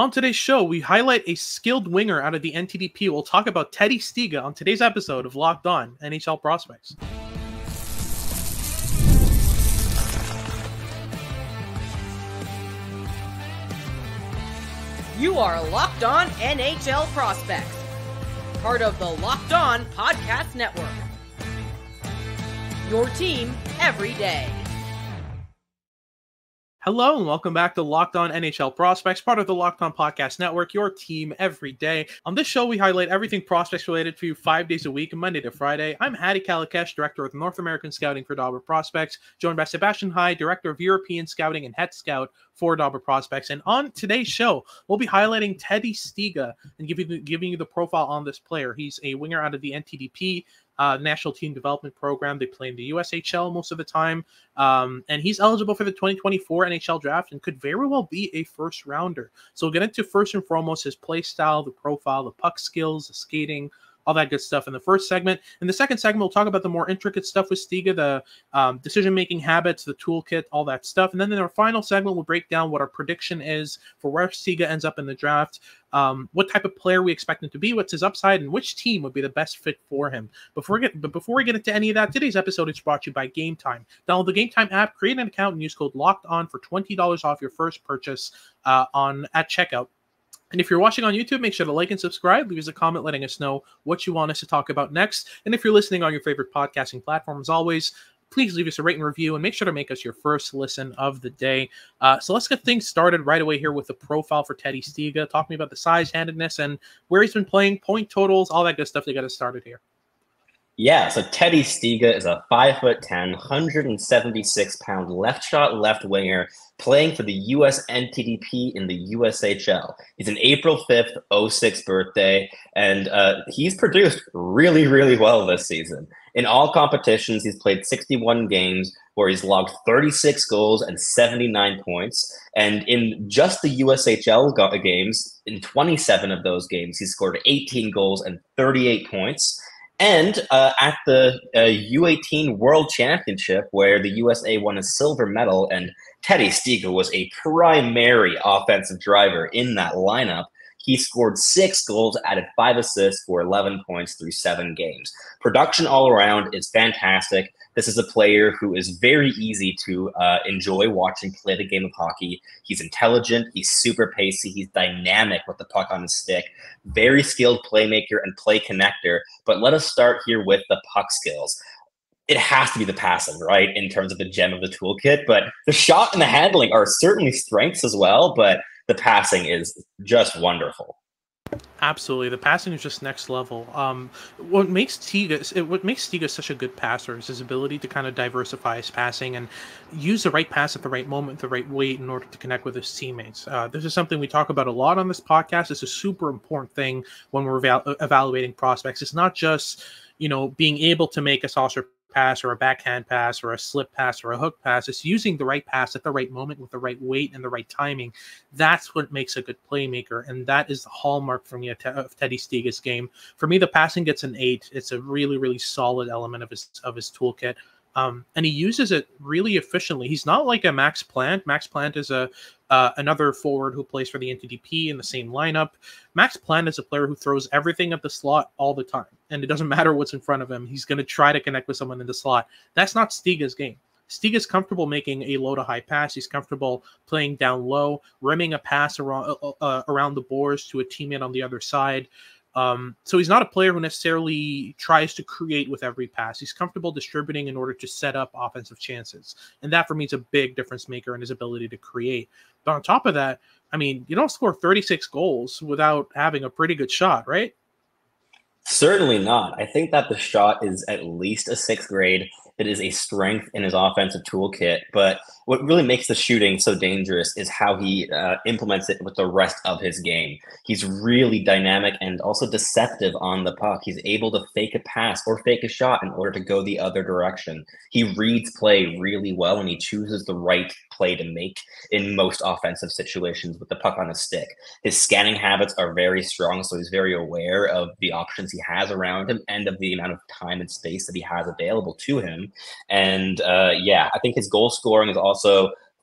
On today's show, we highlight a skilled winger out of the NTDP. We'll talk about Teddy Stiga on today's episode of Locked On NHL Prospects. You are Locked On NHL Prospects, part of the Locked On Podcast Network. Your team every day. Hello and welcome back to Locked On NHL Prospects, part of the Locked On Podcast Network, your team every day. On this show, we highlight everything prospects related for you five days a week, Monday to Friday. I'm Hadi Kalakeche, Director of North American Scouting for Dobber Prospects, joined by Sebastian High, Director of European Scouting and Head Scout for Dobber Prospects. And on today's show, we'll be highlighting Teddy Stiga and giving, giving you the profile on this player. He's a winger out of the NTDP uh, national team development program. They play in the USHL most of the time. Um, and he's eligible for the 2024 NHL draft and could very well be a first rounder. So we'll get into first and foremost his play style, the profile, the puck skills, the skating, all that good stuff in the first segment. In the second segment, we'll talk about the more intricate stuff with Stiga, the um, decision making habits, the toolkit, all that stuff. And then in our final segment, we'll break down what our prediction is for where Stiga ends up in the draft, um, what type of player we expect him to be, what's his upside, and which team would be the best fit for him. Before we get, but before we get into any of that, today's episode is brought to you by Game Time. Download the Game Time app, create an account, and use code Locked On for twenty dollars off your first purchase uh, on at checkout. And if you're watching on YouTube, make sure to like and subscribe. Leave us a comment letting us know what you want us to talk about next. And if you're listening on your favorite podcasting platform, as always, please leave us a rate and review and make sure to make us your first listen of the day. Uh, so let's get things started right away here with the profile for Teddy Stiga. Talk to me about the size, handedness, and where he's been playing, point totals, all that good stuff to get us started here. Yeah, so Teddy Stiga is a 5'10, 176 pound left shot left winger playing for the US NTDP in the USHL. He's an April 5th, 06 birthday, and uh, he's produced really, really well this season. In all competitions, he's played 61 games where he's logged 36 goals and 79 points. And in just the USHL games, in 27 of those games, he scored 18 goals and 38 points. And uh, at the uh, U18 World Championship, where the USA won a silver medal, and Teddy Stiga was a primary offensive driver in that lineup, he scored six goals, added five assists for 11 points through seven games. Production all around is fantastic. This is a player who is very easy to uh, enjoy watching play the game of hockey. He's intelligent, he's super pacey, he's dynamic with the puck on his stick, very skilled playmaker and play connector. But let us start here with the puck skills it has to be the passing, right? In terms of the gem of the toolkit. But the shot and the handling are certainly strengths as well. But the passing is just wonderful. Absolutely, the passing is just next level. Um, what makes Stiga what makes Stiga such a good passer is his ability to kind of diversify his passing and use the right pass at the right moment, the right weight in order to connect with his teammates. Uh, this is something we talk about a lot on this podcast. It's a super important thing when we're eval- evaluating prospects. It's not just you know being able to make a saucer pass or a backhand pass or a slip pass or a hook pass. It's using the right pass at the right moment with the right weight and the right timing. That's what makes a good playmaker. And that is the hallmark for me of Teddy Stiga's game. For me, the passing gets an eight. It's a really, really solid element of his of his toolkit. Um, and he uses it really efficiently. He's not like a Max Plante. Max Plante is a uh, another forward who plays for the NTDP in the same lineup. Max Plante is a player who throws everything at the slot all the time, and it doesn't matter what's in front of him. He's going to try to connect with someone in the slot. That's not Stiga's game. Stiga's comfortable making a low to high pass. He's comfortable playing down low, rimming a pass around uh, uh around the boards to a teammate on the other side. Um, so he's not a player who necessarily tries to create with every pass. He's comfortable distributing in order to set up offensive chances. And that for me is a big difference maker in his ability to create. But on top of that, I mean, you don't score 36 goals without having a pretty good shot, right? Certainly not. I think that the shot is at least a sixth grade. It is a strength in his offensive toolkit. But what really makes the shooting so dangerous is how he uh, implements it with the rest of his game. He's really dynamic and also deceptive on the puck. He's able to fake a pass or fake a shot in order to go the other direction. He reads play really well and he chooses the right play to make in most offensive situations with the puck on his stick. His scanning habits are very strong, so he's very aware of the options he has around him and of the amount of time and space that he has available to him. And uh, yeah, I think his goal scoring is also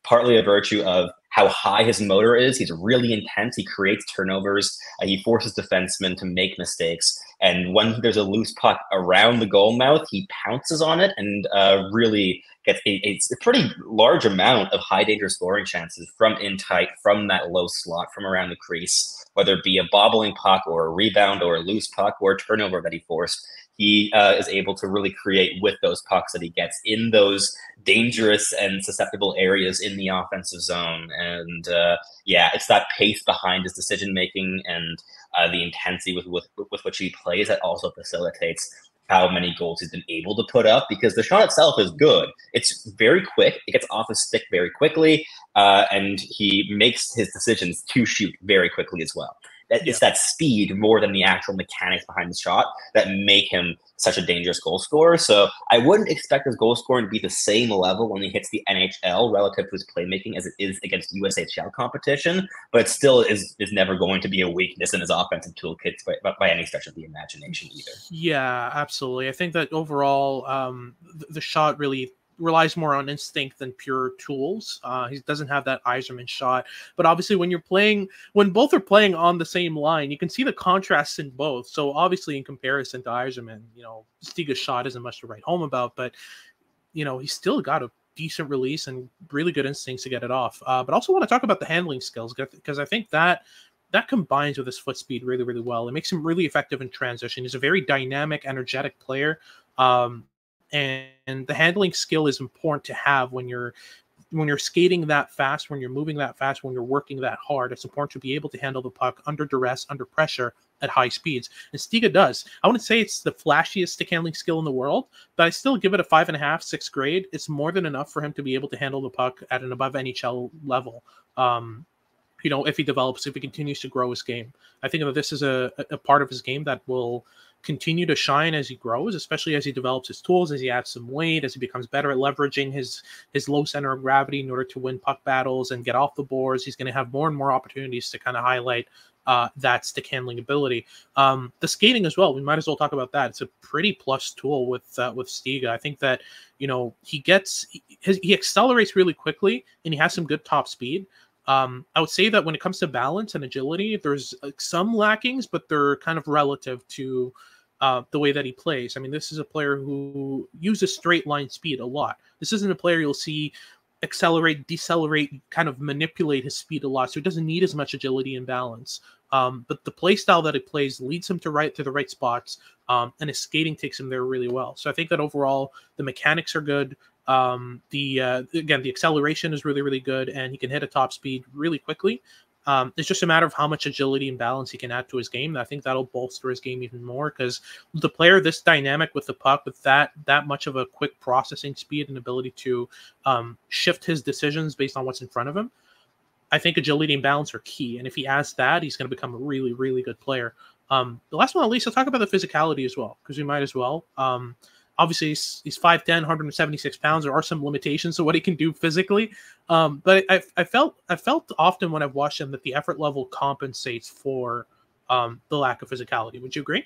partly a virtue of how high his motor is. He's really intense. He creates turnovers. Uh, he forces defensemen to make mistakes. And when there's a loose puck around the goal mouth, he pounces on it and uh, really gets a, a, pretty large amount of high danger scoring chances from in tight, from that low slot, from around the crease, whether it be a bobbling puck or a rebound or a loose puck or a turnover that he forced he uh, is able to really create with those pucks that he gets in those dangerous and susceptible areas in the offensive zone. And uh, yeah, it's that pace behind his decision making and uh, the intensity with, with with which he plays that also facilitates how many goals he's been able to put up because the shot itself is good. It's very quick. It gets off his stick very quickly, uh, and he makes his decisions to shoot very quickly as well. That yeah. It's that speed more than the actual mechanics behind the shot that make him such a dangerous goal scorer. So I wouldn't expect his goal scoring to be the same level when he hits the NHL relative to his playmaking as it is against USHL competition, but it still is is never going to be a weakness in his offensive toolkit by, by any stretch of the imagination either. Yeah, absolutely. I think that overall, um, the, the shot really relies more on instinct than pure tools. Uh, he doesn't have that Eiserman shot. But obviously, when you're playing, when both are playing on the same line, you can see the contrasts in both. So obviously, in comparison to Eiserman, you know, Stiga's shot isn't much to write home about, but you know, he's still got a decent release and really good instincts to get it off. Uh, but also want to talk about the handling skills because I think that that combines with his foot speed really, really well. It makes him really effective in transition. He's a very dynamic, energetic player. Um, and the handling skill is important to have when you're when you're skating that fast, when you're moving that fast, when you're working that hard, it's important to be able to handle the puck under duress, under pressure at high speeds. And Stiga does. I wouldn't say it's the flashiest stick handling skill in the world, but I still give it a five and a half, sixth grade. It's more than enough for him to be able to handle the puck at an above NHL level. Um, you know, if he develops, if he continues to grow his game, I think that this is a, a part of his game that will continue to shine as he grows, especially as he develops his tools, as he adds some weight, as he becomes better at leveraging his his low center of gravity in order to win puck battles and get off the boards. He's going to have more and more opportunities to kind of highlight uh, that stick handling ability. Um, the skating as well. We might as well talk about that. It's a pretty plus tool with uh, with Stiga. I think that you know he gets he, he accelerates really quickly and he has some good top speed. Um, I would say that when it comes to balance and agility, there's some lackings, but they're kind of relative to uh, the way that he plays. I mean, this is a player who uses straight line speed a lot. This isn't a player you'll see accelerate, decelerate, kind of manipulate his speed a lot. So he doesn't need as much agility and balance. Um, but the play style that he plays leads him to right to the right spots, um, and his skating takes him there really well. So I think that overall the mechanics are good. Um, the uh, again, the acceleration is really, really good, and he can hit a top speed really quickly. Um, it's just a matter of how much agility and balance he can add to his game. I think that'll bolster his game even more because the player this dynamic with the puck, with that that much of a quick processing speed and ability to um, shift his decisions based on what's in front of him, I think agility and balance are key. And if he has that, he's going to become a really, really good player. Um, the last one, at least, I'll talk about the physicality as well because we might as well. Um, obviously he's, he's 5'10 176 pounds. There are some limitations to what he can do physically. Um, but I, I felt i felt often when i've watched him that the effort level compensates for um, the lack of physicality. Would you agree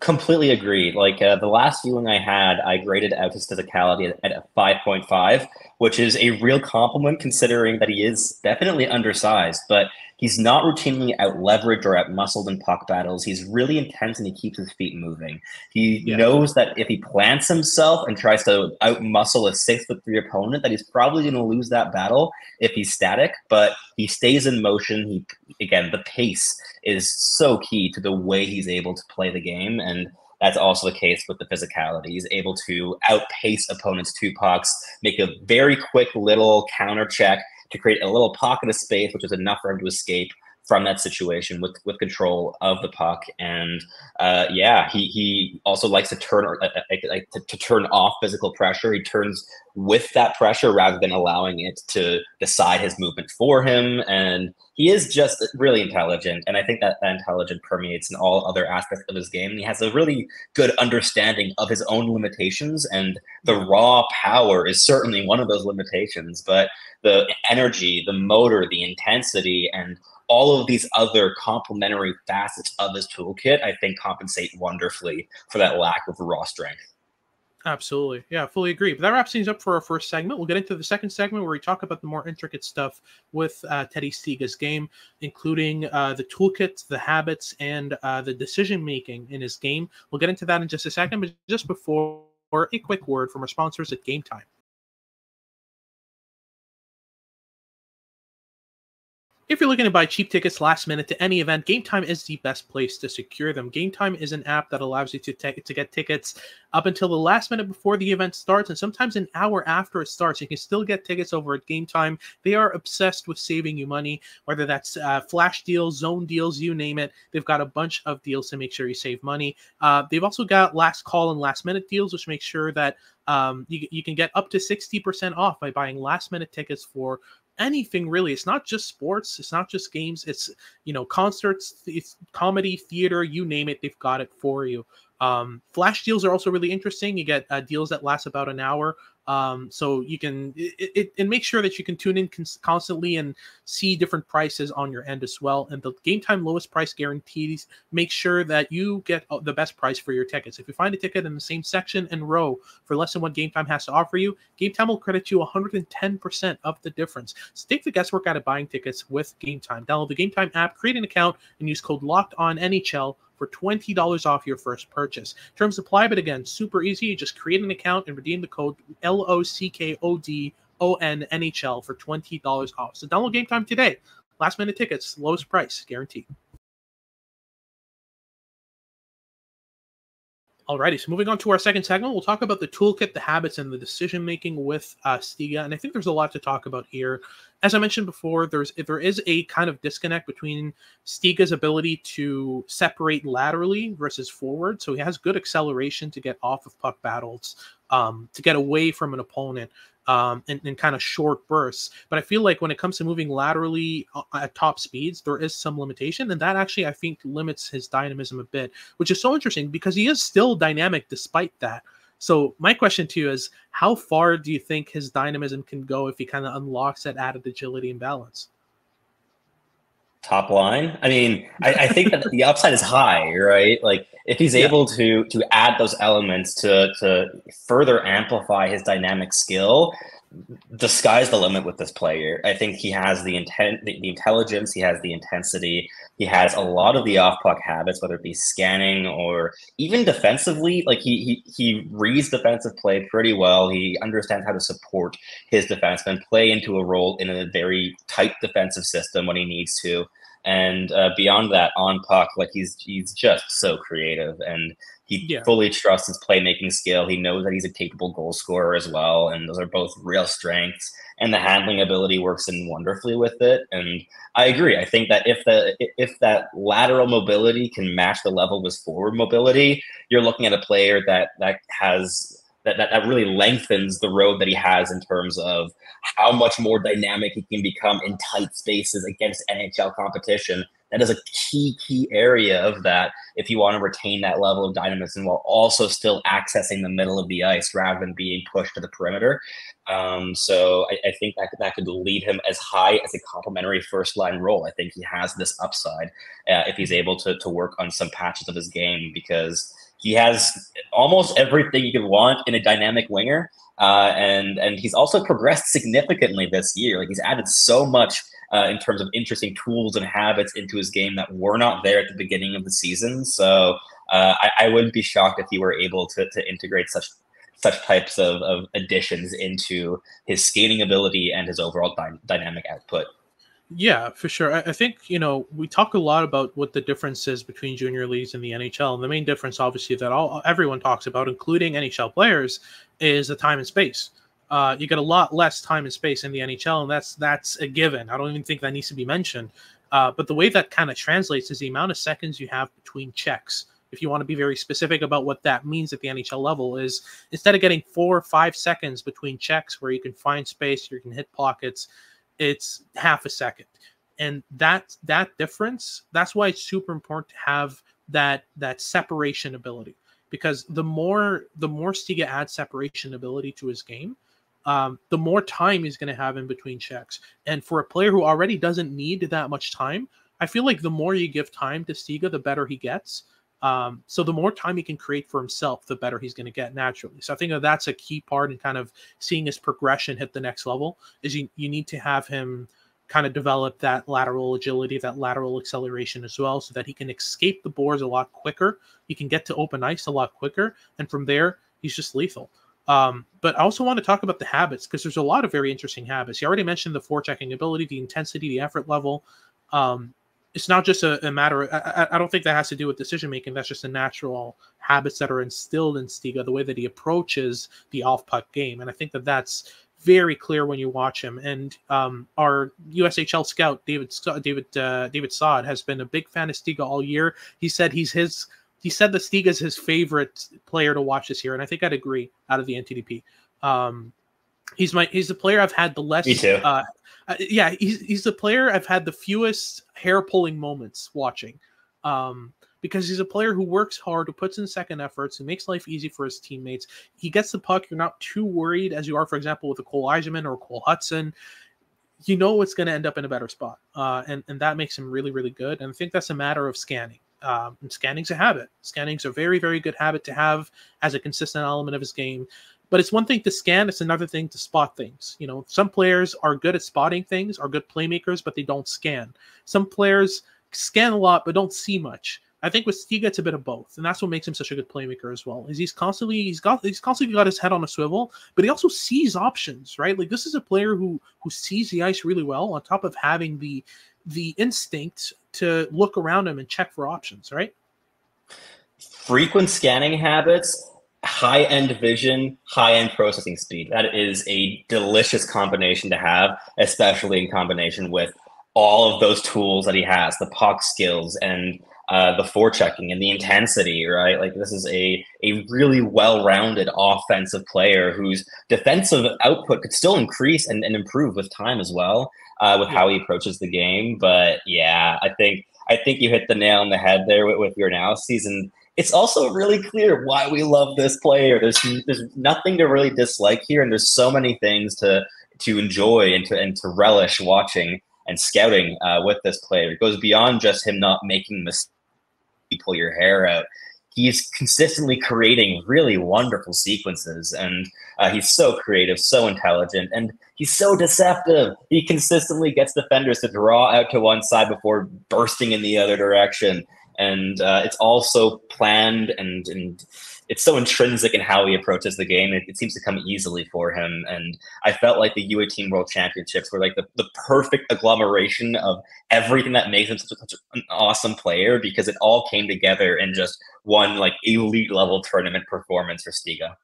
completely agree like uh, the last viewing i had i graded out his physicality at, at a 5.5 which is a real compliment considering that he is definitely undersized but He's not routinely out leveraged or out muscled in puck battles. He's really intense and he keeps his feet moving. He yeah. knows that if he plants himself and tries to out muscle a six foot three opponent, that he's probably going to lose that battle if he's static. But he stays in motion. He again, the pace is so key to the way he's able to play the game and. That's also the case with the physicality. He's able to outpace opponents' two pucks, make a very quick little counter check, to create a little pocket of space, which is enough for him to escape from that situation with with control of the puck. And uh, yeah, he he also likes to turn or uh, uh to, to, turn off physical pressure. He turns with that pressure rather than allowing it to decide his movement for him. And he is just really intelligent, and I think that that intelligence permeates in all other aspects of his game. He has a really good understanding of his own limitations, and the raw power is certainly one of those limitations. But the energy, the motor, the intensity, and all of these other complementary facets of his toolkit, I think compensate wonderfully for that lack of raw strength. Absolutely. Yeah, fully agree. But that wraps things up for our first segment. We'll get into the second segment where we talk about the more intricate stuff with uh, Teddy Stiga's game, including uh, the toolkit, the habits, and uh, the decision making in his game. We'll get into that in just a second. But just before, a quick word from our sponsors at Game Time. If you're looking to buy cheap tickets last minute to any event, Game Time is the best place to secure them. Game Time is an app that allows you to, to get tickets up until the last minute before the event starts, and sometimes an hour after it starts. You can still get tickets over at Game Time. They are obsessed with saving you money, whether that's uh, flash deals, zone deals, you name it. They've got a bunch of deals to make sure you save money. Uh, they've also got last call and last minute deals, which make sure that um, you, you can get up to 60% off by buying last minute tickets for anything really. It's not just sports. It's not just games. It's you know concerts, it's comedy, theater, you name it. They've got it for you. Um, flash deals are also really interesting. You get uh, deals that last about an hour. Um, so you can it, it, and make sure that you can tune in cons- constantly and see different prices on your end as well. And the game time lowest price guarantees make sure that you get uh, the best price for your tickets. If you find a ticket in the same section and row for less than what game time has to offer you, game time will credit you 110% of the difference. So take the guesswork out of buying tickets with game time. Download the game time app, create an account, and use code locked on NHL for $20 off your first purchase. Terms apply, but again, super easy. You just create an account and redeem the code L O C K O D O N N H L for $20 off. So download game time today. Last minute tickets, lowest price, guaranteed. Alrighty, so moving on to our second segment, we'll talk about the toolkit, the habits, and the decision making with uh, Stiga. And I think there's a lot to talk about here. As I mentioned before, there's if there is a kind of disconnect between Stiga's ability to separate laterally versus forward. So he has good acceleration to get off of puck battles, um, to get away from an opponent um, in, in kind of short bursts. But I feel like when it comes to moving laterally uh, at top speeds, there is some limitation, and that actually I think limits his dynamism a bit, which is so interesting because he is still dynamic despite that. So my question to you is, how far do you think his dynamism can go if he kind of unlocks that added agility and balance? Top line. I mean, I, I think that the upside is high, right? Like if he's yeah. able to to add those elements to to further amplify his dynamic skill, the sky's the limit with this player. I think he has the intent, the, the, intelligence, he has the intensity, he has a lot of the off puck habits, whether it be scanning or even defensively. Like he he he reads defensive play pretty well. He understands how to support his defenseman, play into a role in a very tight defensive system when he needs to. And uh, beyond that, on puck, like he's he's just so creative, and he yeah. fully trusts his playmaking skill. He knows that he's a capable goal scorer as well, and those are both real strengths. And the handling ability works in wonderfully with it. And I agree. I think that if the if that lateral mobility can match the level of his forward mobility, you're looking at a player that that has that, that, that really lengthens the road that he has in terms of how much more dynamic he can become in tight spaces against NHL competition. That is a key, key area of that if you want to retain that level of dynamism while also still accessing the middle of the ice rather than being pushed to the perimeter. Um, so I, I, think that, that could lead him as high as a complementary first line role. I think he has this upside uh, if he's able to, to work on some patches of his game because he has almost everything you could want in a dynamic winger. Uh, and and he's also progressed significantly this year. Like he's added so much uh, in terms of interesting tools and habits into his game that were not there at the beginning of the season. So uh, I, I, wouldn't be shocked if he were able to, to integrate such such types of, of additions into his skating ability and his overall dy- dynamic output. Yeah, for sure. I, I, think you know we talk a lot about what the difference is between junior leagues and the NHL, and the main difference, obviously, that all everyone talks about, including NHL players, is the time and space. Uh, you get a lot less time and space in the NHL, and that's that's a given. I don't even think that needs to be mentioned. Uh, but the way that kind of translates is the amount of seconds you have between checks. If you want to be very specific about what that means at the NHL level, is instead of getting four or five seconds between checks where you can find space, you can hit pockets, it's half a second and that that difference that's why it's super important to have that that separation ability because the more the more Stiga adds separation ability to his game, um, the more time he's going to have in between checks. And for a player who already doesn't need that much time, I feel like the more you give time to Stiga, the better he gets. Um, so the more time he can create for himself, the better he's going to get naturally. So I think that's a key part in kind of seeing his progression hit the next level. Is you you need to have him kind of develop that lateral agility, that lateral acceleration as well, so that he can escape the boards a lot quicker. He can get to open ice a lot quicker, and from there he's just lethal. Um, but I also want to talk about the habits because there's a lot of very interesting habits. You already mentioned the forechecking ability, the intensity, the effort level. Um, it's not just a, a matter. Of, I, I, don't think that has to do with decision making. That's just a natural habits that are instilled in Stiga, the way that he approaches the off puck game, and I think that that's very clear when you watch him. And um, our USHL scout David David uh, David Sod has been a big fan of Stiga all year. He said he's his. He said that Stiga is his favorite player to watch this year, and I think I'd agree. Out of the NTDP, um, he's my he's the player I've had the less. Me too. Uh, uh, yeah, he's he's the player I've had the fewest hair pulling moments watching. Um, because he's a player who works hard, who puts in second efforts, who makes life easy for his teammates. He gets the puck. You're not too worried as you are, for example, with a Cole Eiserman or Cole Hutson. You know it's going to end up in a better spot, uh, and and that makes him really really good. And I think that's a matter of scanning. Um, and scanning's a habit. Scanning's a very very good habit to have as a consistent element of his game. But it's one thing to scan; it's another thing to spot things. You know, some players are good at spotting things, are good playmakers, but they don't scan. Some players scan a lot but don't see much I think with Stiga it's a bit of both, and that's what makes him such a good playmaker as well. Is he's constantly he's got he's constantly got his head on a swivel, but he also sees options, right? Like this is a player who who sees the ice really well, on top of having the the instinct to look around him and check for options, right? Frequent scanning habits, high end vision, high end processing speed. That is a delicious combination to have, especially in combination with all of those tools that he has, the puck skills and uh, the forechecking and the intensity, right? Like this is a a really well-rounded offensive player whose defensive output could still increase and, and improve with time as well, uh, with how he approaches the game. But yeah, I think I think you hit the nail on the head there with, with your analyses, and it's also really clear why we love this player. There's there's nothing to really dislike here, and there's so many things to to enjoy and to and to relish watching and scouting uh, with this player. It goes beyond just him not making mistakes you pull your hair out. He's consistently creating really wonderful sequences, and uh, he's so creative, so intelligent, and he's so deceptive. He consistently gets defenders to draw out to one side before bursting in the other direction, and uh, it's all so planned and and it's so intrinsic in how he approaches the game. It, it, seems to come easily for him. And I felt like the U18 World Championships were like the, the perfect agglomeration of everything that makes him such, such an awesome player because it all came together in just one like elite level tournament performance for Stiga.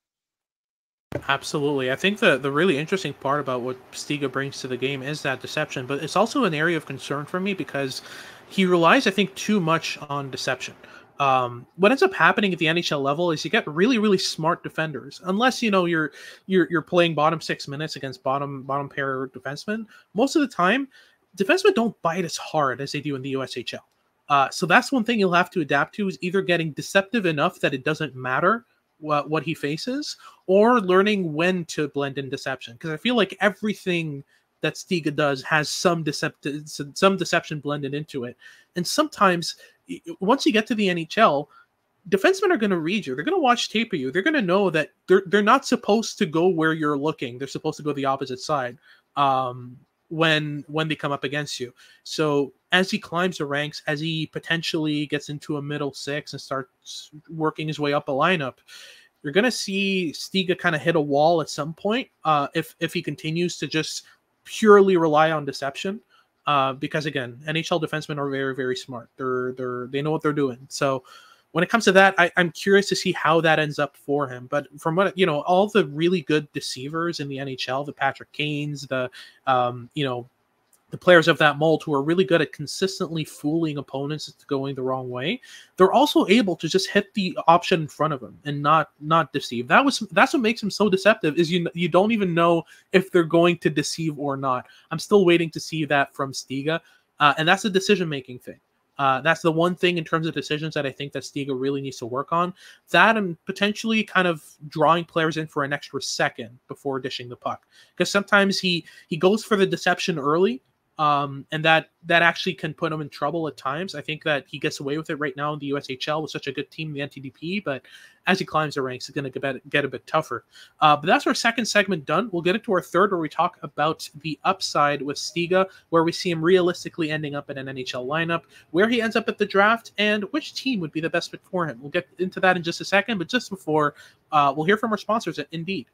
Absolutely. I think the, the really interesting part about what Stiga brings to the game is that deception, but it's also an area of concern for me because he relies, I think, too much on deception um, what ends up happening at the NHL level is you get really, really smart defenders. Unless you know you're you're you're playing bottom six minutes against bottom bottom pair defensemen. Most of the time, defensemen don't bite as hard as they do in the USHL. Uh, so that's one thing you'll have to adapt to is either getting deceptive enough that it doesn't matter what what he faces, or learning when to blend in deception. Because I feel like everything that Stiga does has some deceptive some deception blended into it, and sometimes once you get to the NHL, defensemen are going to read you. They're going to watch tape of you. They're going to know that they're they're not supposed to go where you're looking. They're supposed to go the opposite side um, when when they come up against you. So as he climbs the ranks, as he potentially gets into a middle six and starts working his way up a lineup, you're going to see Stiga kind of hit a wall at some point uh, if if he continues to just purely rely on deception uh, because again, NHL defensemen are very, very smart. They're they're they know what they're doing. So when it comes to that, I, am curious to see how that ends up for him. But from what you know, all the really good deceivers in the NHL, the Patrick Kanes, the um, you know, the players of that mold who are really good at consistently fooling opponents into going the wrong way they're also able to just hit the option in front of them and not not deceive that was that's what makes them so deceptive is you you don't even know if they're going to deceive or not i'm still waiting to see that from stiga uh, and that's a decision making thing uh, that's the one thing in terms of decisions that I think that Stiga really needs to work on. That and potentially kind of drawing players in for an extra second before dishing the puck, because sometimes he he goes for the deception early, um, and that that actually can put him in trouble at times. I think that he gets away with it right now in the USHL with such a good team, the NTDP. But as he climbs the ranks, it's going to get, get a bit tougher. Uh, but that's our second segment done. We'll get into our third, where we talk about the upside with Stiga, where we see him realistically ending up in an NHL lineup, where he ends up at the draft, and which team would be the best fit for him. We'll get into that in just a second. But just before, uh, we'll hear from our sponsors Indeed.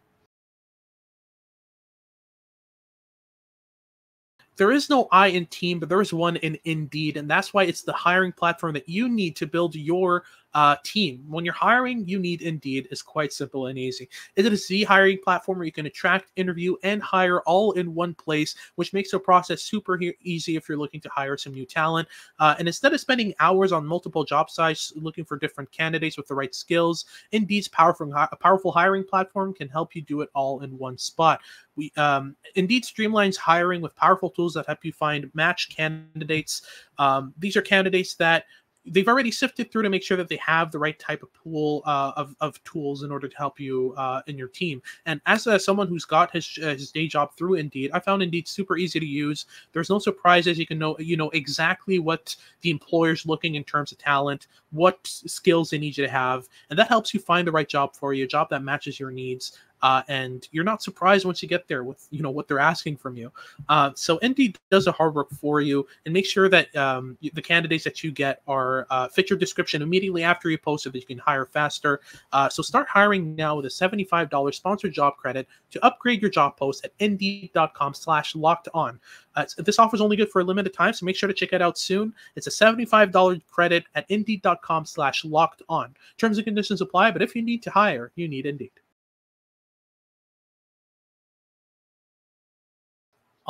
There is no I in team, but there is one in Indeed, and that's why it's the hiring platform that you need to build your uh, team. When you're hiring, you need Indeed. is quite simple and easy. It is the hiring platform where you can attract, interview, and hire all in one place, which makes the process super he- easy if you're looking to hire some new talent. Uh, and instead of spending hours on multiple job sites looking for different candidates with the right skills, Indeed's powerful, powerful hiring platform can help you do it all in one spot. We um, Indeed streamlines hiring with powerful tools that help you find match candidates. Um, these are candidates that they've already sifted through to make sure that they have the right type of pool uh, of, of tools in order to help you uh, in your team. And as uh, someone who's got his uh, his day job through Indeed, I found Indeed super easy to use. There's no surprises. You can know you know exactly what the employer's looking in terms of talent, what skills they need you to have, and that helps you find the right job for you, a job that matches your needs uh, and you're not surprised once you get there with you know what they're asking from you. Uh, so Indeed does the hard work for you and make sure that um, the candidates that you get are uh, fit your description immediately after you post so that you can hire faster. Uh, so start hiring now with a $75 sponsored job credit to upgrade your job post at Indeed.com/slash locked on. Uh, this offer is only good for a limited time, so make sure to check it out soon. It's a $75 credit at Indeed.com/slash locked on. Terms and conditions apply, but if you need to hire, you need Indeed.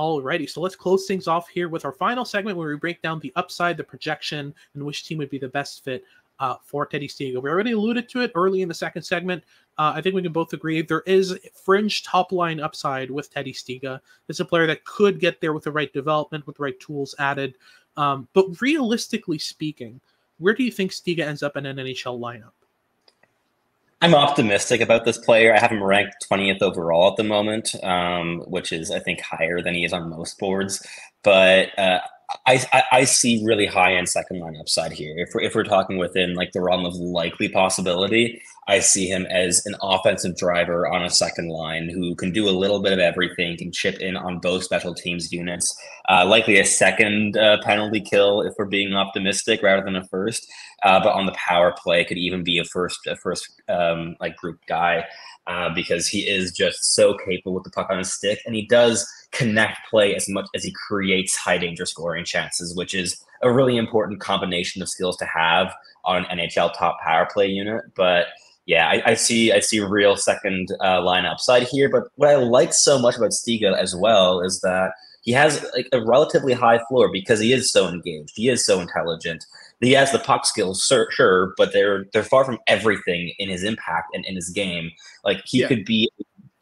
Alrighty, so let's close things off here with our final segment where we break down the upside, the projection, and which team would be the best fit uh, for Teddy Stiga. We already alluded to it early in the second segment. Uh, I think we can both agree there is fringe top line upside with Teddy Stiga. It's a player that could get there with the right development, with the right tools added. Um, but realistically speaking, where do you think Stiga ends up in an NHL lineup? I'm optimistic about this player. I have him ranked 20th overall at the moment, um, which is, I think, higher than he is on most boards. But uh, I, I, I, see really high end second line upside here. If we're, if we're talking within like the realm of likely possibility, I see him as an offensive driver on a second line who can do a little bit of everything, can chip in on both special teams units, uh, likely a second uh, penalty kill if we're being optimistic rather than a first. Uh, but on the power play, could even be a first a first um, like group guy uh, because he is just so capable with the puck on his stick, and he does connect play as much as he creates high danger scoring chances, which is a really important combination of skills to have on an NHL top power play unit. But yeah, I, I see I see real second uh, line upside here. But what I like so much about Stiga as well is that he has like a relatively high floor because he is so engaged. He is so intelligent. He has the puck skills, sure, but they're they're far from everything in his impact and in his game. Like he yeah. could be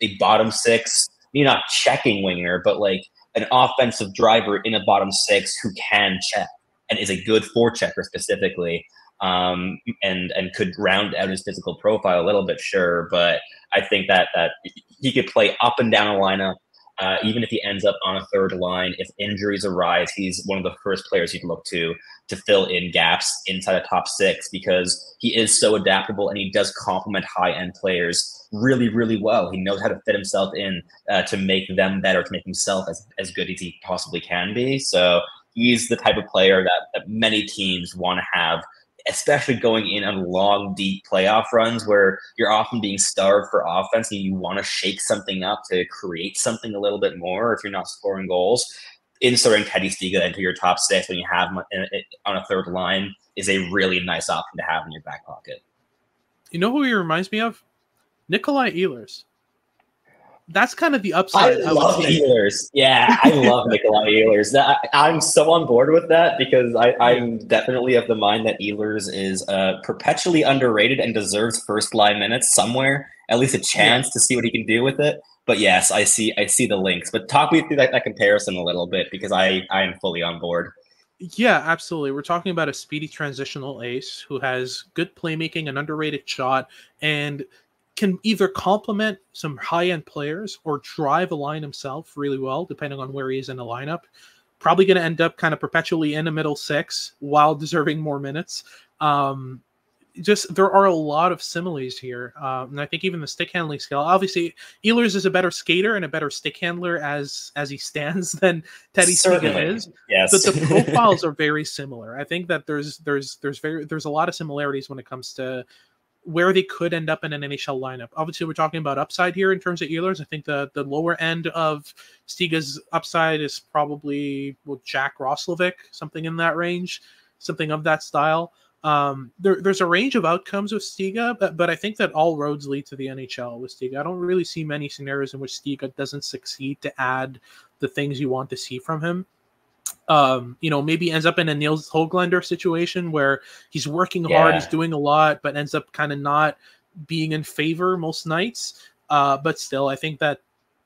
a bottom six, you not checking winger, but like an offensive driver in a bottom six who can check and is a good forechecker specifically um, and and could round out his physical profile a little bit, sure. But I think that that he could play up and down a lineup. Uh, even if he ends up on a third line, if injuries arise, he's one of the first players you can look to to fill in gaps inside the top six because he is so adaptable and he does complement high end players really, really well. He knows how to fit himself in uh, to make them better, to make himself as, as good as he possibly can be. So he's the type of player that, that many teams want to have especially going in on long, deep playoff runs where you're often being starved for offense and you want to shake something up to create something a little bit more if you're not scoring goals. Inserting Teddy Stiga into your top six when you have on a third line is a really nice option to have in your back pocket. You know who he reminds me of? Nikolai Ehlers that's kind of the upside. I, I love Ehlers. Yeah, I love Nikolai Ehlers. I, am so on board with that because I, am definitely of the mind that Ehlers is uh, perpetually underrated and deserves first line minutes somewhere, at least a chance yeah. to see what he can do with it. But yes, I see I see the links. But talk me through that, that comparison a little bit because I, I am fully on board. Yeah, absolutely. We're talking about a speedy transitional ace who has good playmaking, an underrated shot, and can either complement some high end players or drive a line himself really well, depending on where he is in the lineup. probably going to end up kind of perpetually in a middle six while deserving more minutes. Um, just there are a lot of similes here, um, and I think even the stick handling skill. Obviously, Ehlers is a better skater and a better stick handler as as he stands than Teddy Stiga is. Yes, but the profiles are very similar. I think that there's there's there's very there's a lot of similarities when it comes to where they could end up in an NHL lineup. Obviously, we're talking about upside here in terms of Ehlers. I think the the lower end of Stiga's upside is probably well, Jack Roslovic, something in that range, something of that style. Um, there, there's a range of outcomes with Stiga, but, but I think that all roads lead to the NHL with Stiga. I don't really see many scenarios in which Stiga doesn't succeed to add the things you want to see from him. Um, you know, maybe ends up in a Nils Hoglander situation where he's working yeah. hard, he's doing a lot, but ends up kind of not being in favor most nights. Uh, but still, I think that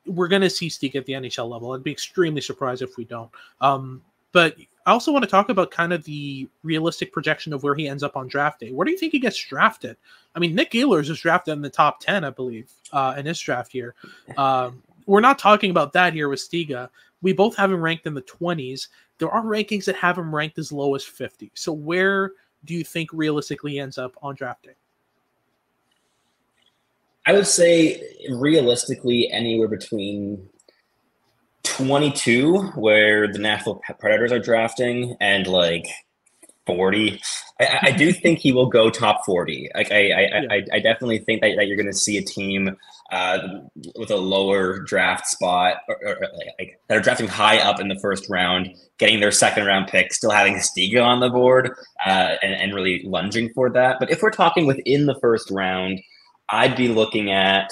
we're going to see Stiga at the NHL level. I'd be extremely surprised if we don't. Um, but I also want to talk about kind of the realistic projection of where he ends up on draft day. Where do you think he gets drafted? I mean, Nick Ehlers is drafted in the top 10, I believe, uh, in his draft year. Um, we're not talking about that here with Stiga. We both have him ranked in the 20s. There are rankings that have him ranked as low as 50. So where do you think realistically ends up on draft day? I would say realistically anywhere between 22 where the Nashville Predators are drafting and like 40 I, I do think he will go top 40 like i i, yeah. I, I, definitely think that, that you're going to see a team uh, with a lower draft spot or, or, like that are drafting high up in the first round getting their second round pick still having stiga on the board uh, and, and really lunging for that. But if we're talking within the first round i'd be looking at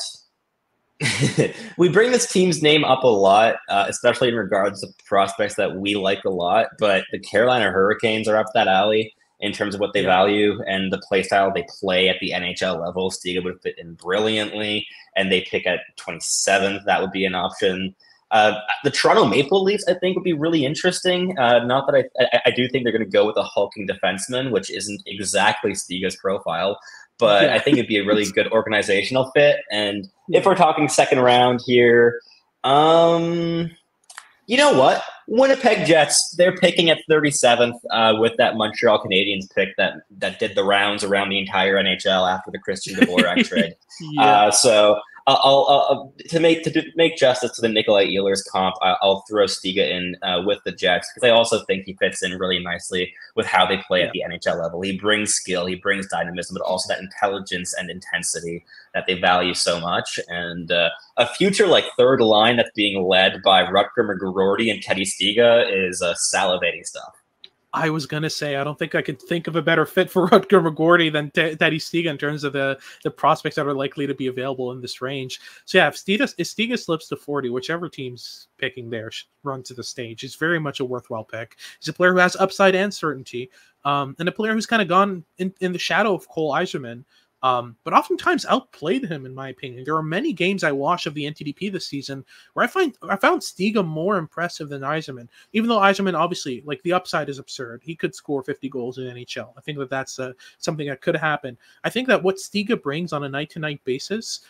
we bring this team's name up a lot, uh, especially in regards to prospects that we like a lot. But the Carolina Hurricanes are up that alley in terms of what they yeah. value and the play style they play at the NHL level. Stiga would fit in brilliantly, and they pick at 27th. That would be an option. Uh, the Toronto Maple Leafs, I think, would be really interesting. Uh, not that I, I, I do think they're going to go with a hulking defenseman, which isn't exactly Stiga's profile, but yeah. I think it'd be a really good organizational fit. And if we're talking second round here, um, you know what? Winnipeg Jets, they're picking at 37th uh, with that Montreal Canadiens pick that that did the rounds around the entire NHL after the Christian Dvorak trade. yeah. Uh, so I'll, I'll, to make to make justice to the Nikolai Ehlers comp, I'll throw Stiga in uh, with the Jets because I also think he fits in really nicely with how they play yeah. at the NHL level. He brings skill, he brings dynamism, but also that intelligence and intensity that they value so much. And uh, a future like third line that's being led by Rutger McGroarty and Teddy Stiga is uh, salivating stuff. I was gonna say I don't think I could think of a better fit for Rutger McGroarty than T- Teddy Stiga in terms of the the prospects that are likely to be available in this range. So yeah, if Stiga, if Stiga slips to forty, whichever team's picking there should run to the stage. It's very much a worthwhile pick. He's a player who has upside and certainty, um, and a player who's kind of gone in, in the shadow of Cole Eiserman um, but oftentimes outplayed him, in my opinion. There are many games I watch of the NTDP this season where I find I found Stiga more impressive than Eiserman, even though Eiserman obviously like the upside is absurd. He could score 50 goals in NHL. I think that that's uh, something that could happen. I think that what Stiga brings on a night to night basis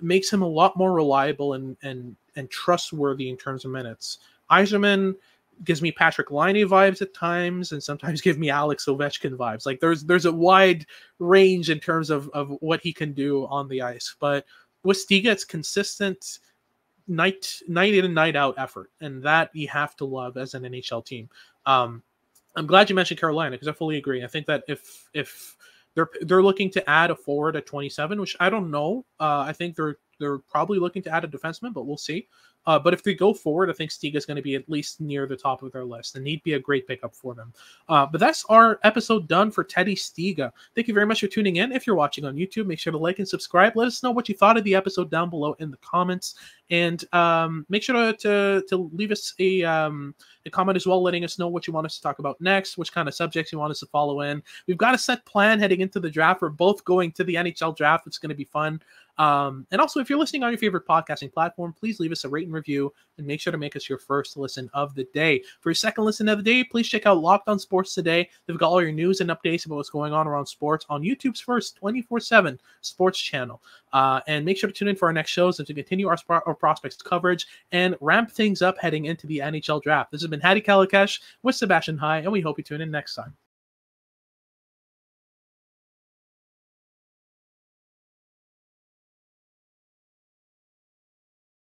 makes him a lot more reliable and and and trustworthy in terms of minutes. Eiserman gives me Patrik Laine vibes at times, and sometimes give me Alex Ovechkin vibes. Like there's there's a wide range in terms of of what he can do on the ice. But with Stiga, it's consistent night night in and night out effort, and that you have to love as an NHL team. Um, I'm glad you mentioned Carolina because I fully agree. I think that if if they're they're looking to add a forward at 27, which I don't know. Uh, I think they're they're probably looking to add a defenseman, but we'll see. Uh, but if they go forward, I think Stiga is going to be at least near the top of their list, and he'd be a great pickup for them. Uh, but that's our episode done for Teddy Stiga. Thank you very much for tuning in. If you're watching on YouTube, make sure to like and subscribe. Let us know what you thought of the episode down below in the comments, and um, make sure to, to, to leave us a um, a comment as well, letting us know what you want us to talk about next, which kind of subjects you want us to follow in. We've got a set plan heading into the draft. We're both going to the NHL draft, It's going to be fun. Um, and also, if you're listening on your favorite podcasting platform, please leave us a rate and review, and make sure to make us your first listen of the day. For your second listen of the day, please check out Locked On Sports today. They've got all your news and updates about what's going on around sports on YouTube's first 24 7 sports channel. Uh, and make sure to tune in for our next shows and to continue our, sp- our prospects coverage and ramp things up heading into the NHL draft. This has been Hadi Kalakeche with Sebastian High, and we hope you tune in next time.